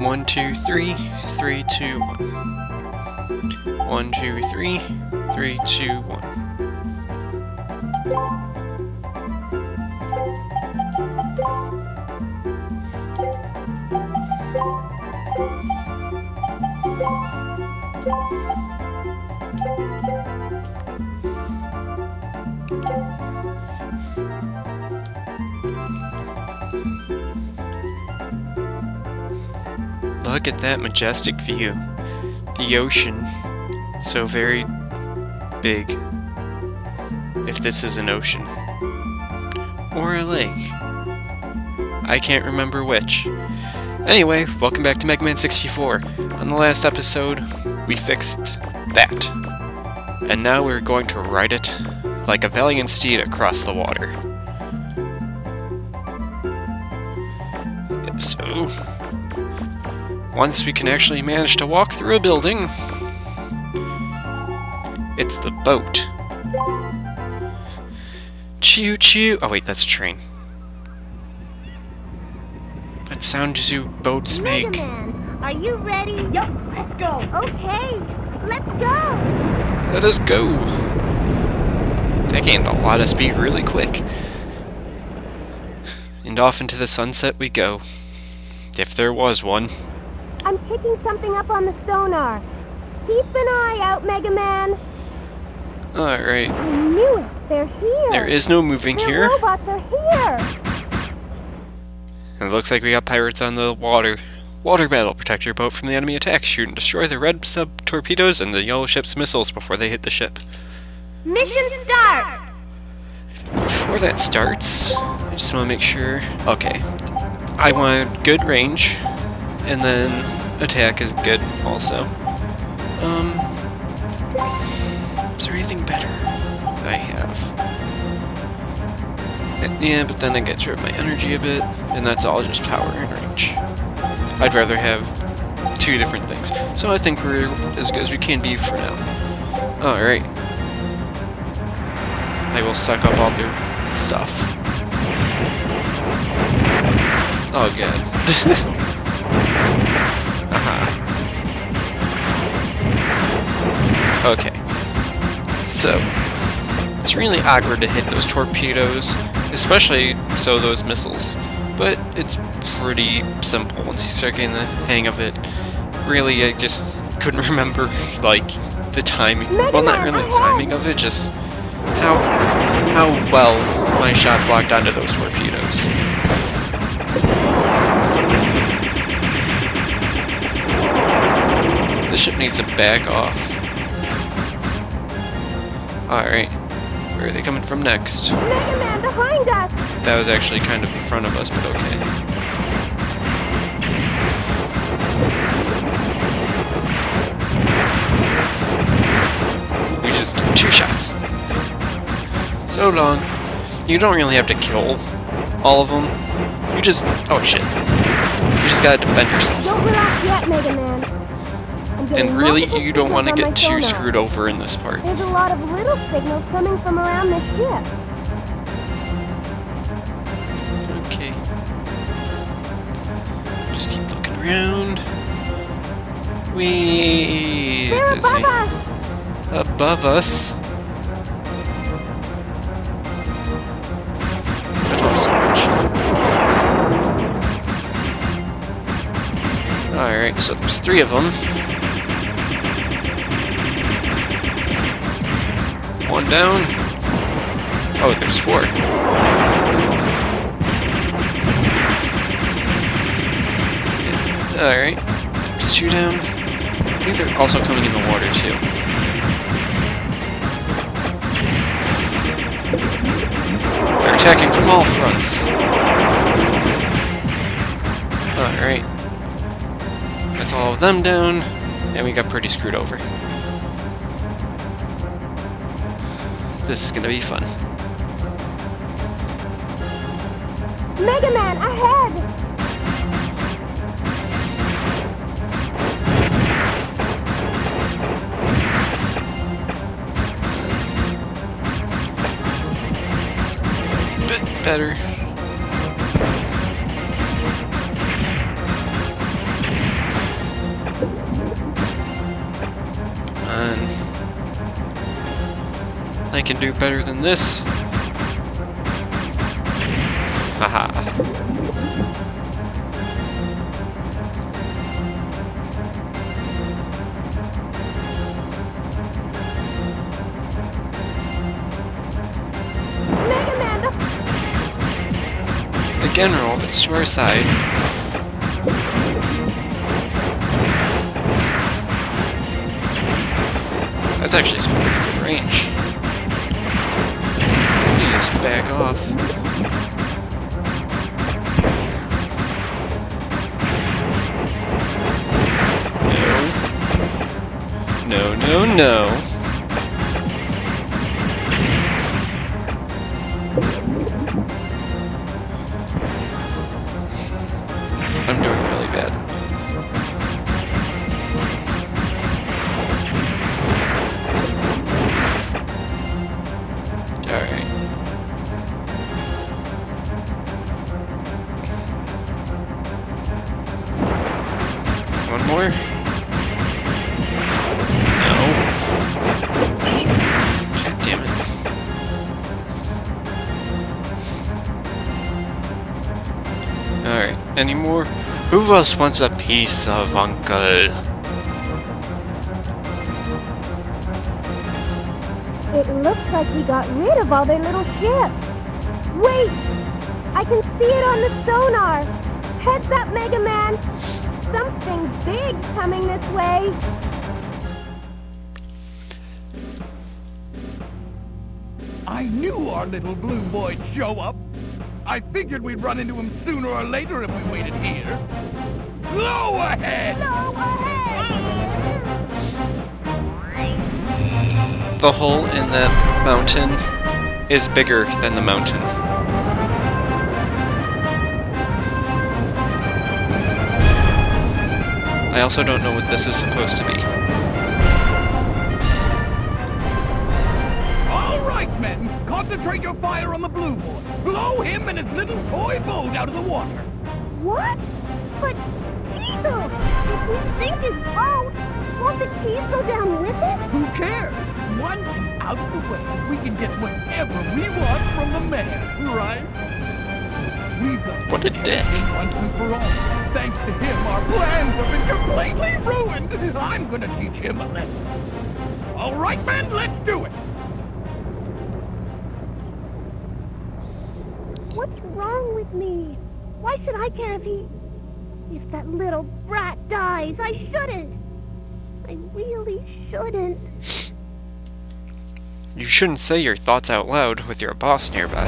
One, two, three, three, two, one. One, two, three, three, two, one. Look at that majestic view. The ocean. So very big. If this is an ocean. Or a lake. I can't remember which. Anyway, welcome back to Mega Man 64. On the last episode, we fixed that. And now we're going to ride it like a valiant steed across the water. So, once we can actually manage to walk through a building, it's the boat. Choo choo. Oh wait, that's a train. What sound do boats make? Man, are you ready? Yep, let's go. Okay, let's go. Let us go. That gained a lot of speed really quick. And off into the sunset we go. If there was one. I'm picking something up on the sonar. Keep an eye out, Mega Man. Alright. I knew it. They're here. There is no moving Their here. robots are here. It looks like we got pirates on the water. Water battle. Protect your boat from the enemy attack. Shoot and destroy the red sub torpedoes and the yellow ship's missiles before they hit the ship. Mission start. Before that starts, I just want to make sure. Okay. I want good range, and then attack is good also. Um. Is there anything better I have? Yeah, but then I get rid of my energy a bit, and that's all just power and range. I'd rather have two different things. So I think we're as good as we can be for now. Alright. I will suck up all their stuff. Oh god. Okay. So, it's really awkward to hit those torpedoes, especially so those missiles. But it's pretty simple once you start getting the hang of it. Really, I just couldn't remember, like, the timing. Well, not really the timing of it, just how how well my shots locked onto those torpedoes. The ship needs to back off. Alright. Where are they coming from next? Mega Man behind us. That was actually kind of in front of us, but okay. We just two shots. So long. You don't really have to kill all of them. You just oh shit. You just gotta defend yourself. Don't relax yet, Mega Man. And really, you don't want to get too screwed over in this part. There's a lot of little signals coming from around this ship. Okay. Just keep looking around. They're he? above us. above us. So much. Alright, so there's three of them. One down. Oh, there's four. Alright. Two down. I think they're also coming in the water too. They're attacking from all fronts. Alright. That's all of them down, and we got pretty screwed over. This is gonna be fun. Mega Man, ahead! Bit better. Better than this. Haha. Roll, it's to our side. That's actually some pretty good range. Back off. No. No, no, no. I'm doing really bad. Alright, any more? Who else wants a piece of Uncle? It looks like we got rid of all their little ships. Wait! I can see it on the sonar. Heads up, Mega Man. Something big coming this way. I knew our little blue boy'd show up. I figured we'd run into him sooner or later if we waited here. Go ahead! Ahead! The hole in that mountain is bigger than the mountain. I also don't know what this is supposed to be. Concentrate your fire on the blue boy. Blow him and his little toy boat out of the water. What? But Teisel! If we sink his boat, won't the keys go down with it? Who cares? Once he's out of the way, we can get whatever we want from the man, right? We've got What a dick. once and for all. Thanks to him, our plans have been completely ruined. I'm gonna teach him a lesson. All right, men, let's do it. What's wrong with me? Why should I candy? If he... If that little brat dies, I shouldn't. I really shouldn't. You shouldn't say your thoughts out loud with your boss nearby.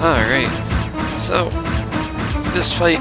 Alright, so this fight,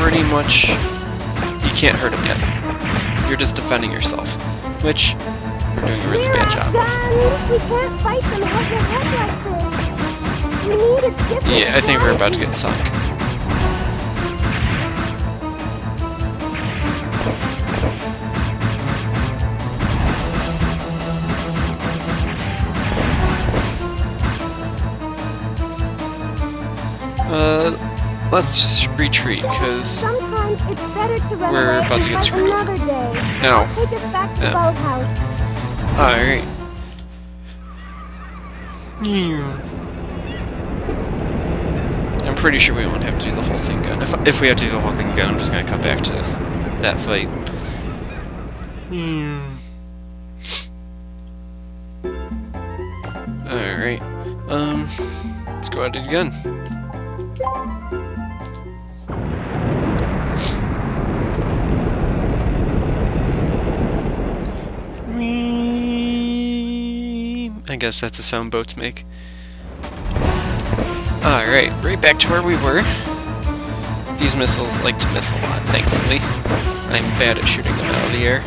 pretty much, you can't hurt him yet. You're just defending yourself, which you're doing a really bad job of. We can't fight them head to head like this. Yeah, I think we're about to get sunk. Uh, let's just retreat, because it's better to run We're about to get screwed over. another day. No. Take us back to Yeah. Boathouse. Alright. Yeah. Pretty sure we won't have to do the whole thing again. If, if we have to do the whole thing again, I'm just gonna cut back to that fight. Hmm. Alright. Um, let's go at it again. I guess that's the sound boats make. Alright, right back to where we were. These missiles like to miss a lot, thankfully. I'm bad at shooting them out of the air.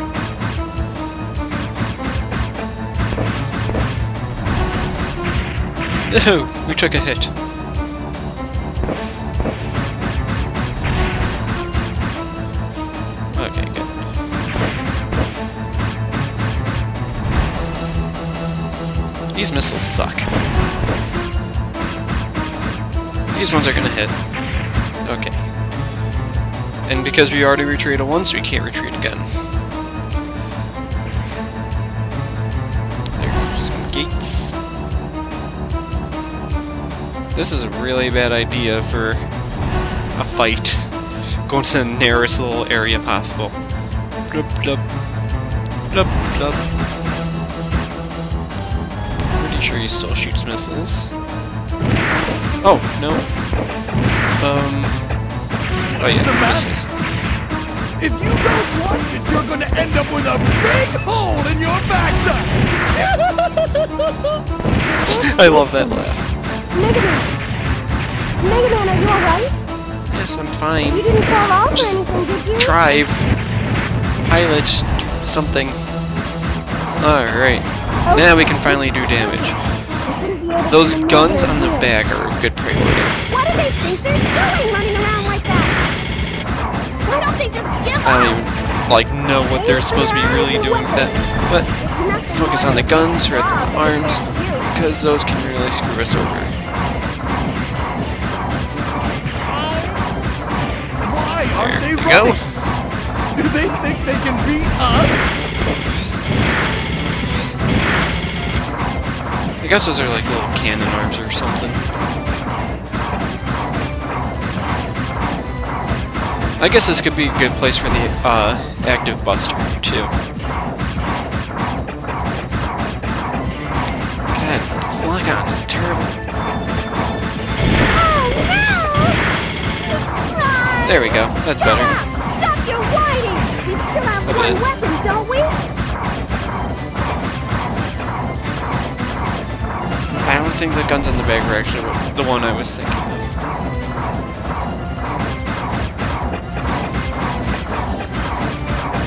Oh, we took a hit. Okay, good. These missiles suck. These ones are gonna hit. Okay. And because we already retreated once, we can't retreat again. There's some gates. This is a really bad idea for a fight. Going to the narrowest little area possible. Blub, blub. Blub, blub. Pretty sure he still shoots missiles. Oh, no. Um. Oh yeah, missiles. If you don't watch it, you're gonna end up with a big hole in your backside! I love that laugh. Mega Man! Mega Man, are you alright? Yes, I'm fine. You fine. didn't fall off or anything, did you? Drive. Pilot. Something. Alright. Now we can finally do damage. Those guns on the gear. back are a good priority. What do they think they're doing running around like that? Why don't they just give I don't up? even, like, know what they're supposed to be really doing with that. But focus on the guns rather than the arms, because those can really screw us over. Why aren't There they we go. running? Do they think they can beat us? I guess those are like little cannon arms or something. I guess this could be a good place for the uh, active buster, too. God, this lock on is terrible. There we go, that's better. Stop your whining! We still have one weapon, don't we? I don't think the guns in the back were actually the one I was thinking of.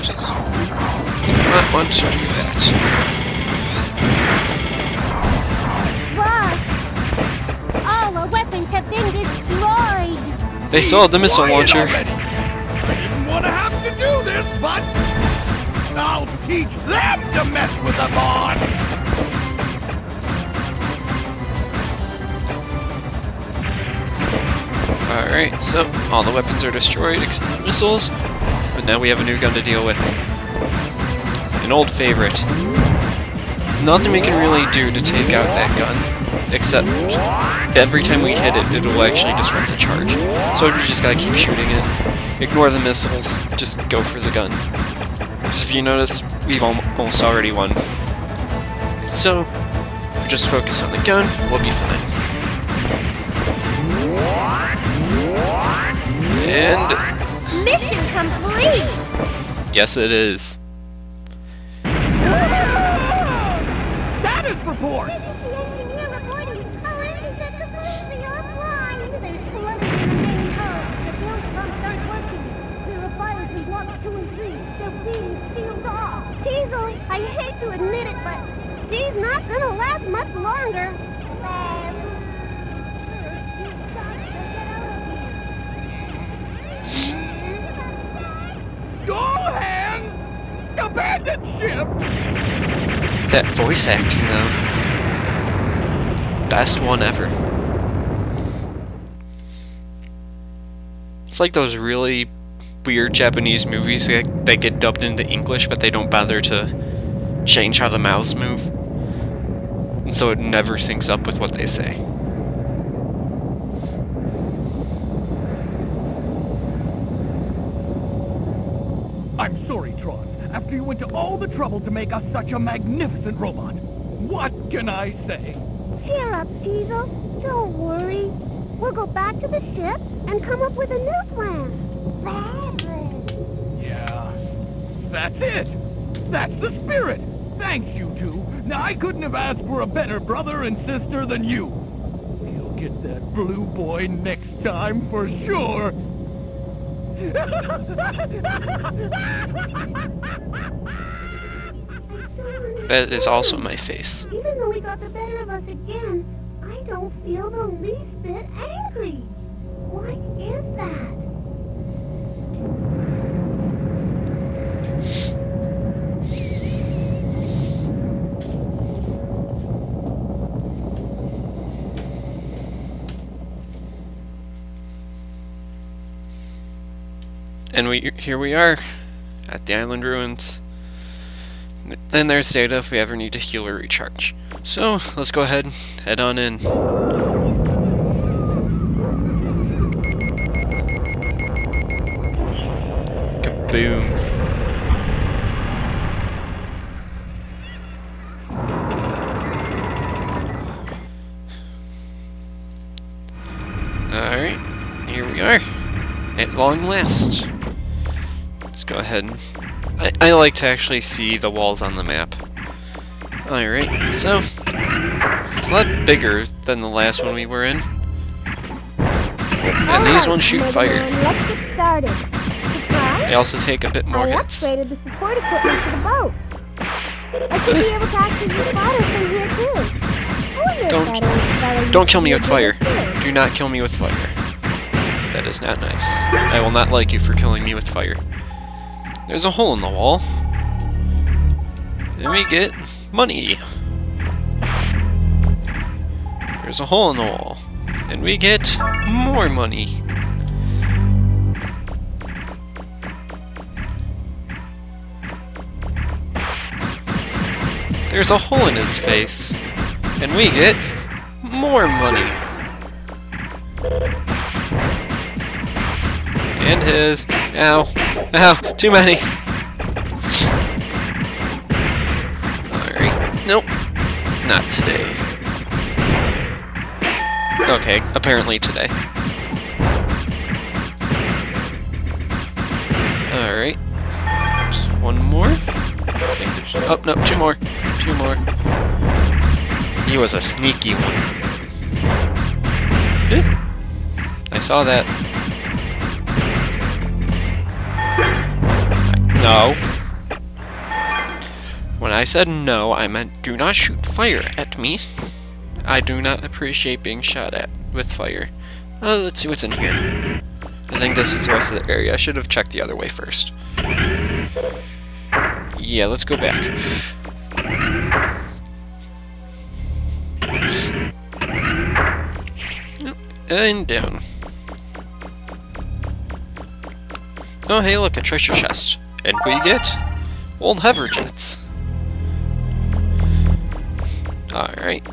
Just did not want to do that. All our weapons have been destroyed! They still have the missile launcher. already. I didn't want to have to do this, but I'll teach them to mess with the Bonne. Alright, so all the weapons are destroyed except missiles, but now we have a new gun to deal with. An old favorite. Nothing we can really do to take out that gun, except every time we hit it, it will actually disrupt the charge. So we just gotta keep shooting it. Ignore the missiles, just go for the gun. 'Cause if you notice, we've almost already won. So, if we just focus on the gun, we'll be fine. Blocks two and three. They're being sealed off. Teisel, I hate to admit it, but she's not gonna last much longer. Your hands! Abandon ship! That voice acting, though. Best one ever. It's like those really weird Japanese movies that, that get dubbed into English, but they don't bother to change how the mouths move. And so it never syncs up with what they say. I'm sorry, Tron. After you went to all the trouble to make us such a magnificent robot. What can I say? Cheer up, Teisel. Don't worry. We'll go back to the ship and come up with a new plan. Yeah, that's it. That's the spirit. Thanks, you two. Now, I couldn't have asked for a better brother and sister than you. You'll get that blue boy next time for sure. That is also my face. Even though he got the better of us again, I don't feel the least And we here we are at the island ruins. And there's data if we ever need to heal or recharge. So, let's go ahead, head on in. Kaboom. Alright, here we are. At long last. Go ahead and... I, I like to actually see the walls on the map. Alright, so... It's a lot bigger than the last one we were in. And these ah, ones shoot fire. Let's get started. They also take a bit more I hits. upgraded the support equipment for the boat. I should be able to actually use fire from here too. Oh, I if Don't- that old fella Don't kill me with fire. Do not kill me with fire. That is not nice. I will not like you for killing me with fire. There's a hole in the wall. And we get money. There's a hole in the wall. And we get more money. There's a hole in his face. And we get more money. And his. Ow. Ow. Too many. Alright. Nope. Not today. Okay, apparently today. Alright. Just one more. I think there's. Oh, no, two more. Two more. He was a sneaky one. Eh. I saw that. No. When I said no, I meant do not shoot fire at me. I do not appreciate being shot at with fire. Uh, let's see what's in here. I think this is the rest of the area. I should have checked the other way first. Yeah, let's go back. And down. Oh, hey, look, a treasure chest. And we get old hoverjets. Alright.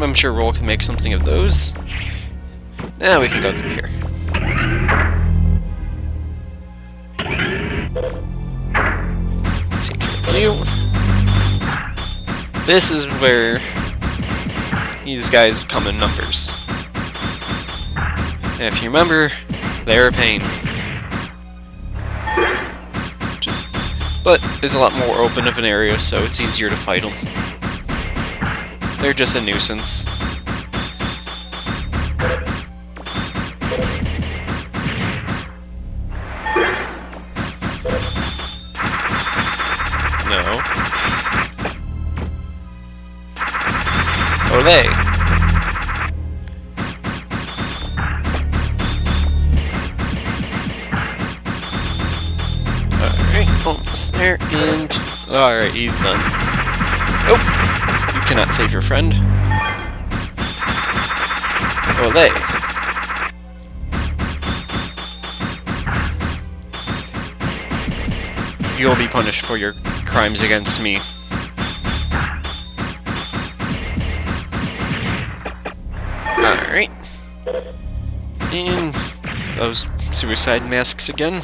I'm sure Roll can make something of those. Now we can go through here. Take you. This is where these guys come in numbers. And if you remember, they're a pain. But there's a lot more open of an area, so it's easier to fight them. They're just a nuisance. No. Oh, Olay! Alright, Alright, he's done. Oh! You cannot save your friend. Olay! You'll be punished for your crimes against me. Alright. And those suicide masks again,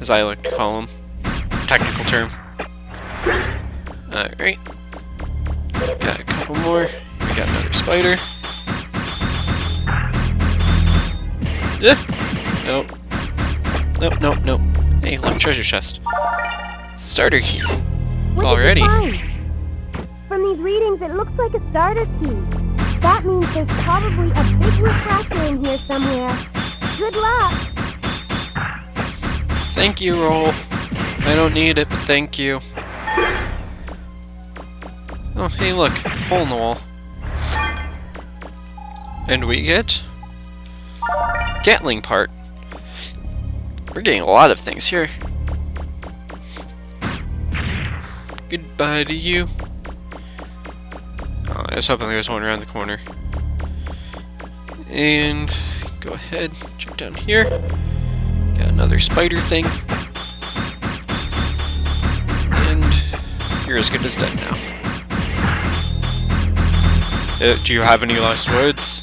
as I like to call them. Technical term. Alright. Got a couple more. We got another spider. Yeah. Nope. Nope, nope, nope. Hey, look, treasure chest. Starter key. What Already. Did you find? From these readings, it looks like a starter key. That means there's probably a big refractor in here somewhere. Good luck. Thank you, Roll. I don't need it, but thank you. Oh, hey, look. Hole in the wall. And we get... Gatling part. We're getting a lot of things here. Goodbye to you. Oh, I was hoping there was one around the corner. And go ahead, jump down here. Got another spider thing. And you're as good as dead now. Uh, do you have any last words?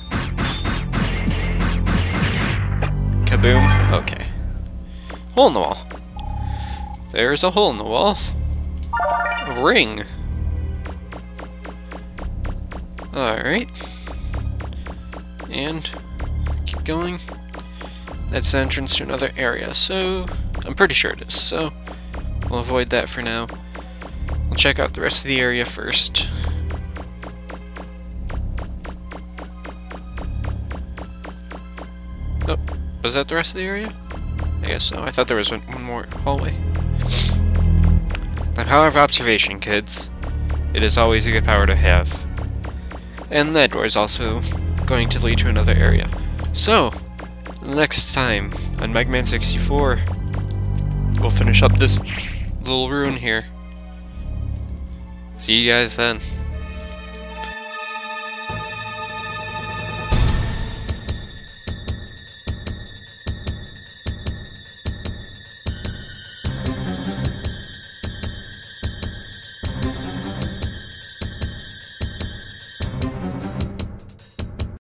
Kaboom. Okay. Hole in the wall. There's a hole in the wall. Ring. Alright. And keep going. That's the entrance to another area, so I'm pretty sure it is, so we'll avoid that for now. We'll check out the rest of the area first. Was that the rest of the area? I guess so. I thought there was one, one more hallway. The power of observation, kids. It is always a good power to have. And that door is also going to lead to another area. So, next time on Mega Man 64, we'll finish up this little ruin here. See you guys then.